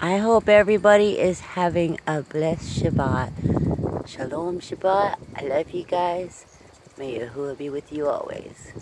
I hope everybody is having a blessed Shabbat. Shalom Shabbat. I love you guys. May Yahuwah be with you always.